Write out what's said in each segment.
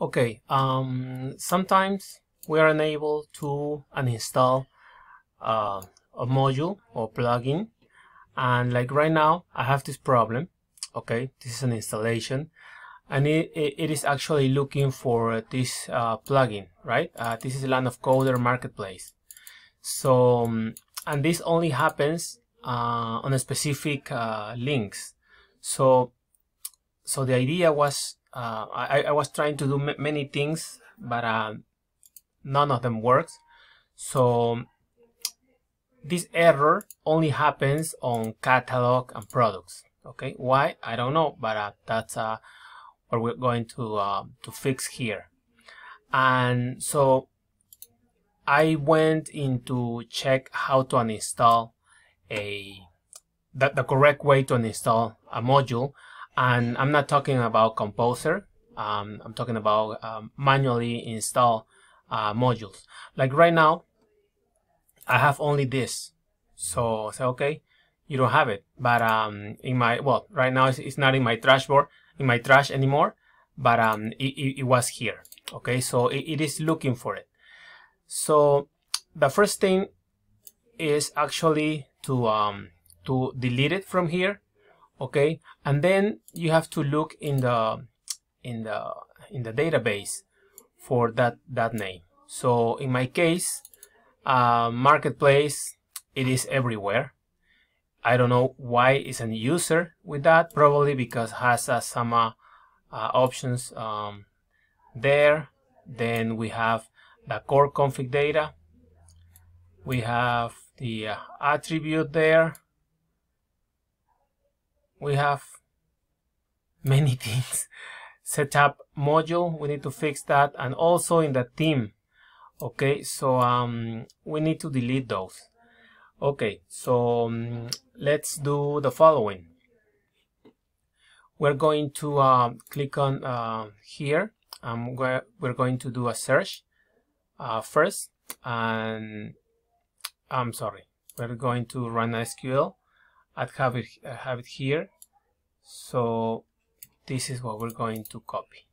Okay, um, sometimes we are unable to uninstall uh, a module or plugin. And like right now I have this problem. Okay this is an installation. And it, it, is actually looking for this uh, plugin right? Uh, this is a Land of Coder Marketplace. So um, and this only happens uh, on a specific uh, links. So so the idea was uh, I, I, was trying to do many things but uh, none of them works. So this error only happens on catalog and products okay? Why? I don't know but uh, that's uh, what we're going to uh, to fix here. And so I went into check how to uninstall a the, the correct way to uninstall a module and I'm not talking about composer. Um, I'm talking about um, manually install uh, modules. Like right now I have only this. So I say okay you don't have it. But um, in my well right now it's, it's, not in my trash board in my trash anymore. But um, it, it, it was here. Okay so it, it is looking for it. So the first thing is actually to um, to delete it from here okay? And then you have to look in the in the in the database for that that name. So in my case uh, marketplace it is everywhere. I don't know why it's a user with that probably because has uh, some uh, uh, options um, there. Then we have the core config data. We have the uh, attribute there we have many things setup module we need to fix that and also in the theme okay so um, we need to delete those. Okay so um, let's do the following. We're going to uh, click on uh, here um, we're, we're going to do a search uh, first and I'm sorry we're going to run SQL I'd have it have it here. So this is what we're going to copy.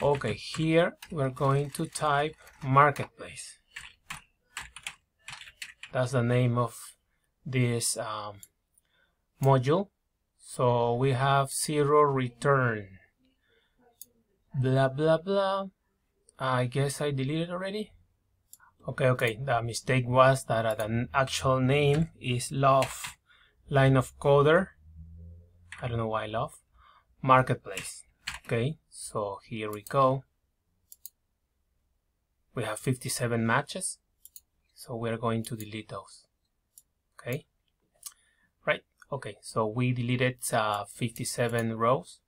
Okay here we're going to type marketplace. That's the name of this um, module. So we have zero return. Blah blah blah. I guess I deleted already okay okay. The mistake was that uh, the actual name is Lof. Line of coder. I don't know why Lof. Marketplace. Okay so here we go. We have 57 matches. So we're going to delete those. Okay. Right. Okay so we deleted uh, 57 rows.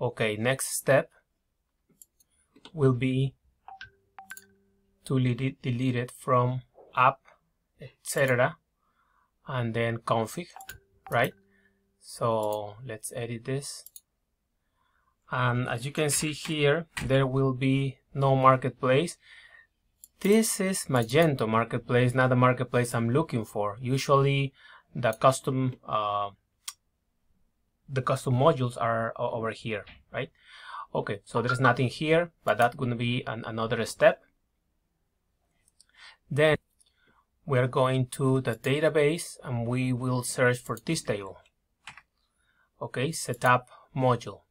Okay next step will be to delete, delete it from app etc and then config right? So let's edit this. And as you can see here there will be no marketplace. This is Magento marketplace not the marketplace I'm looking for. Usually the custom uh, the custom modules are over here right? Okay so there's nothing here but that's going to be an, another step then we're going to the database and we will search for this table okay setup module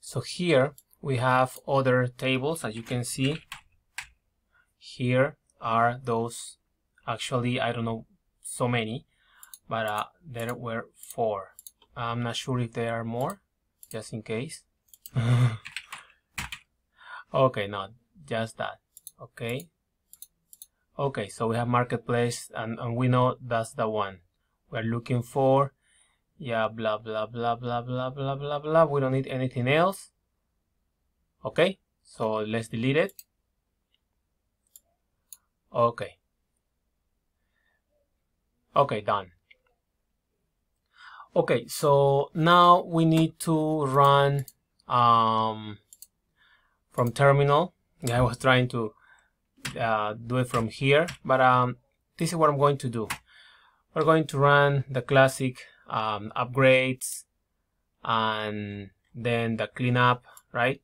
so here we have other tables as you can see. Here are those, actually I don't know so many, but uh, there were four. I'm not sure if there are more, just in case. okay, not just that. Okay. Okay, so we have marketplace and, and we know that's the one. We're looking for yeah blah blah blah blah blah blah blah blah. We don't need anything else. Okay so let's delete it. Okay. Okay done. Okay so now we need to run um, from terminal. I was trying to uh, do it from here. But um, this is what I'm going to do. We're going to run the classic um, upgrades and then the cleanup right?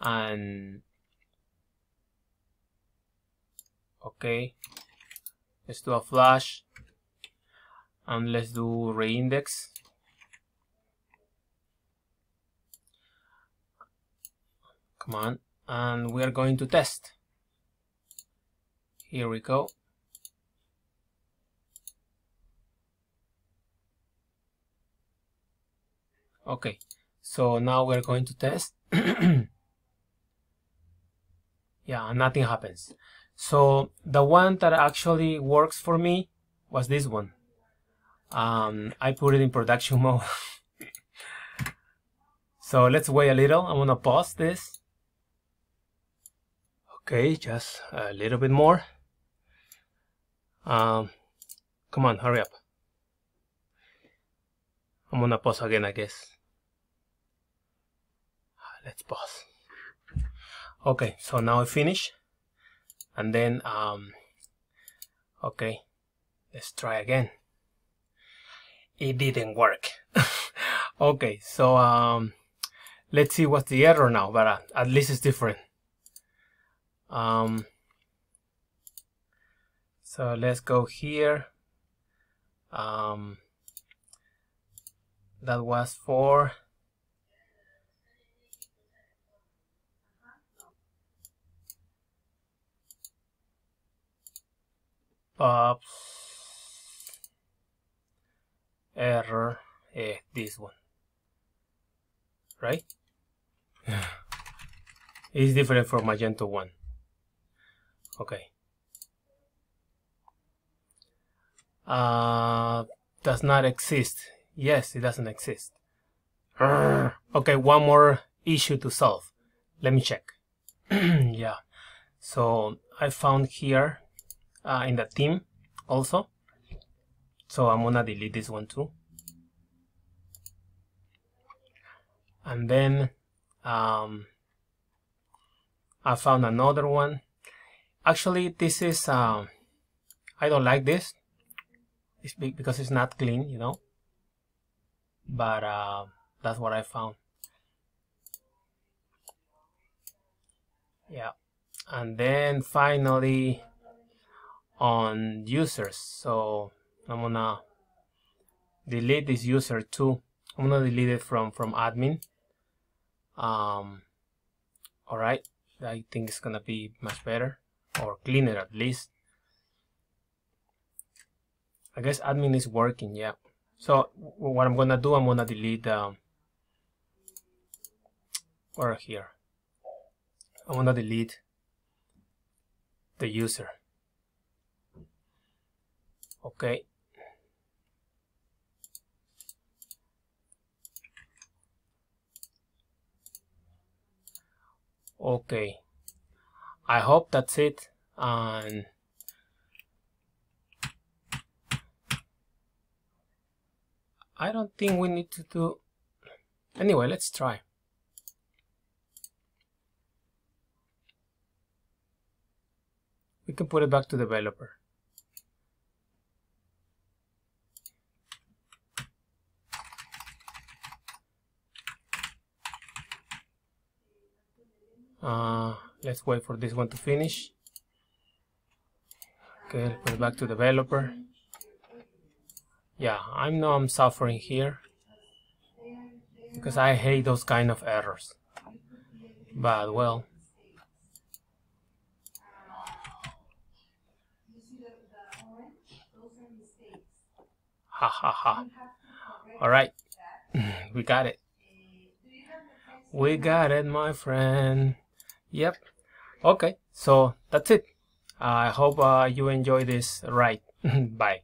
And okay. Let's do a flash and let's do reindex. Come on. And we are going to test here we go. Okay so now we're going to test. Yeah nothing happens. So the one that actually works for me was this one. Um, I put it in production mode. So let's wait a little. I'm gonna pause this. Okay just a little bit more um, come on hurry up. I'm gonna pause again I guess. Let's pause. Okay so now I finish. And then um okay let's try again. It didn't work. Okay so um let's see what's the error now but uh, at least it's different. Um so let's go here. Um that was for pops. Error. Eh, this one. Right? It's different from magento 1 okay uh, does not exist yes it doesn't exist okay one more issue to solve let me check yeah so I found here uh, in the theme also. So I'm gonna delete this one too. And then um, I found another one. Actually, this is, uh, I don't like this. It's because it's not clean, you know. But uh, that's what I found. Yeah. And then finally, on users so I'm gonna delete this user too I'm gonna delete it from from admin um alright I think it's gonna be much better or cleaner at least I guess admin is working yeah. So what I'm gonna do I'm gonna delete um or here. I'm gonna delete the user. Okay. Okay. I hope that's it and I don't think we need to do anyway let's try. We can put it back to developer. Uh, let's wait for this one to finish. Okay put it back to developer yeah I know I'm suffering here because I hate those kind of errors but well ha ha ha all right we got it we got it my friend Yep. Okay, so that's it. I hope uh, you enjoy this ride. Bye.